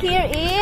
Here in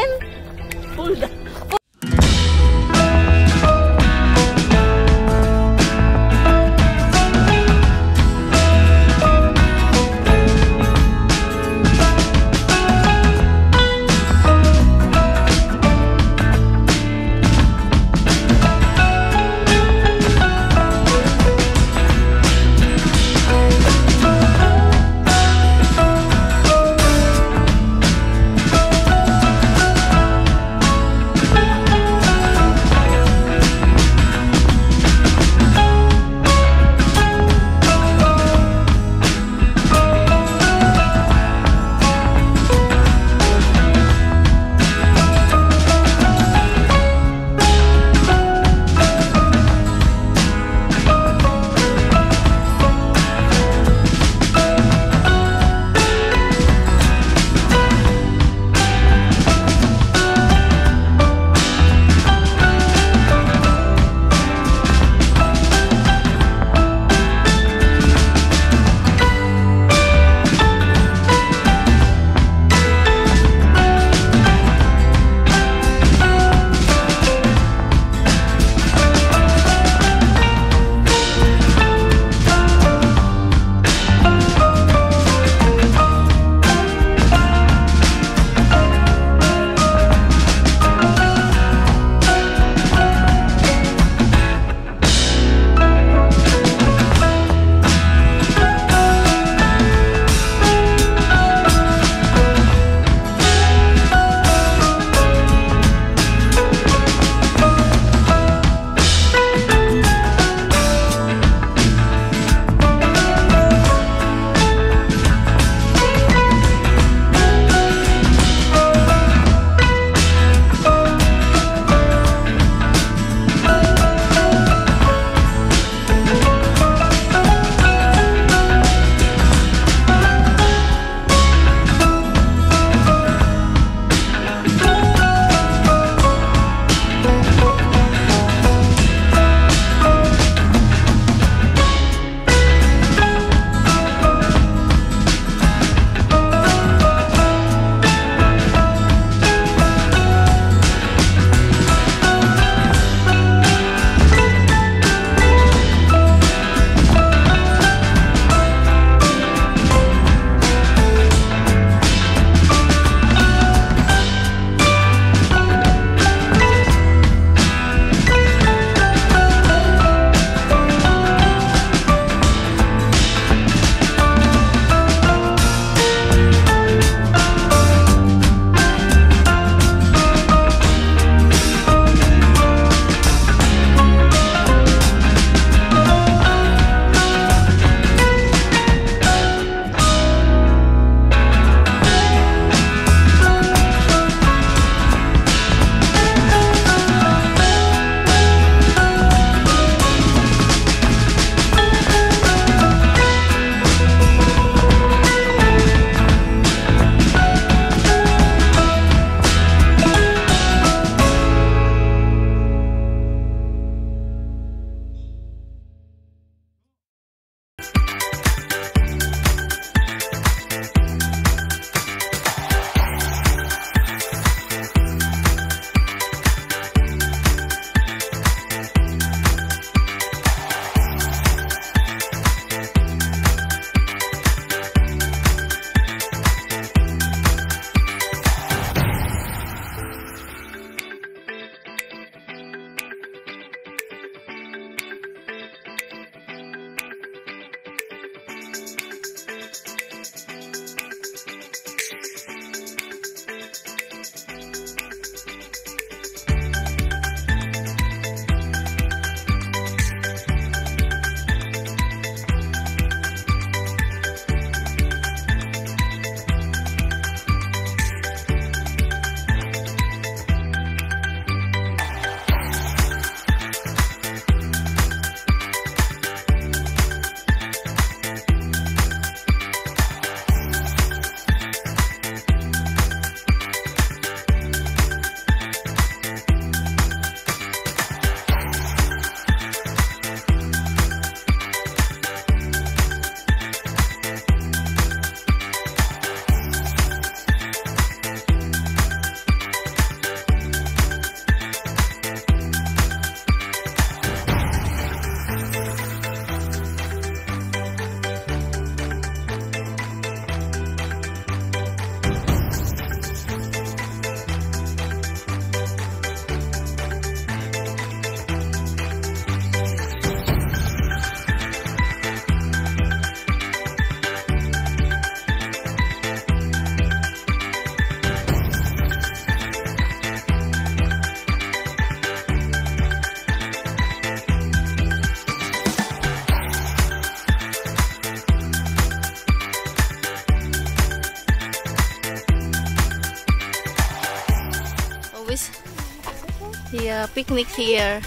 picnic here.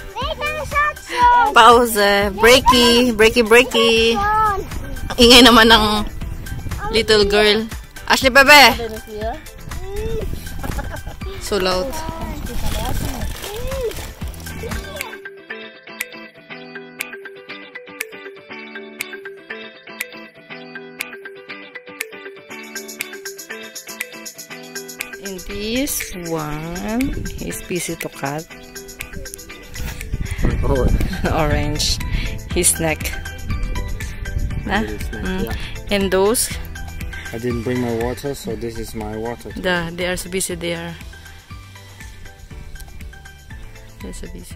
Pause. Breaky. Breaky, breaky. Ingay naman ng little girl. Ashley, bebe! So loud. In this one, he's busy to cut. Orange. His neck. Nah? it is nice, Mm. yeah. And those, I didn't bring my water, so this is my water. the, they are so busy there. They're so busy.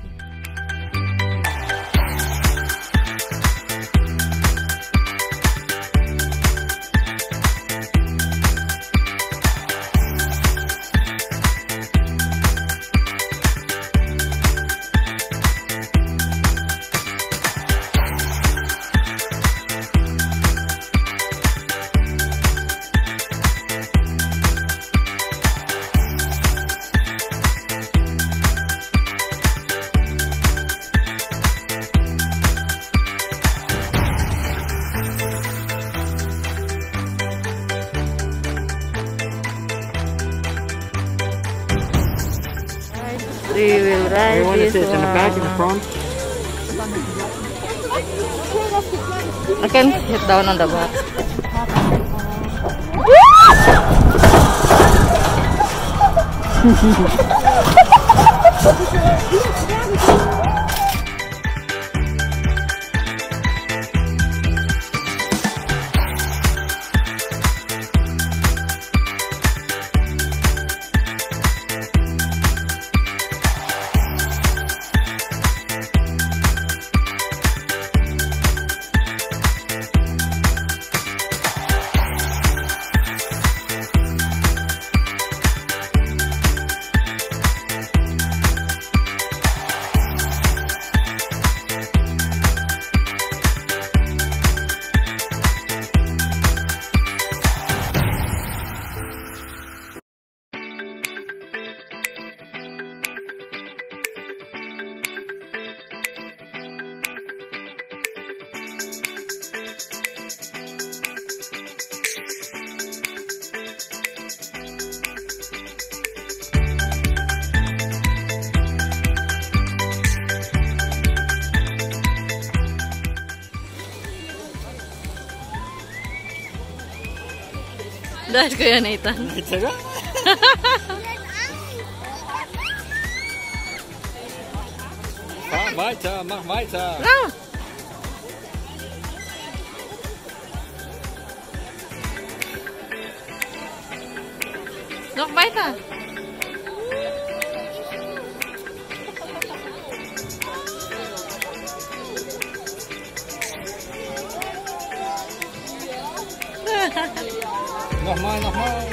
We will ride you want to this sit in the back, in the front? I can sit down on the back. Dahil kuya Nathan. Nathan ka? Ah, mach weiter, mach weiter. Noch weiter. Ha ha ha. Nochmal, nochmal.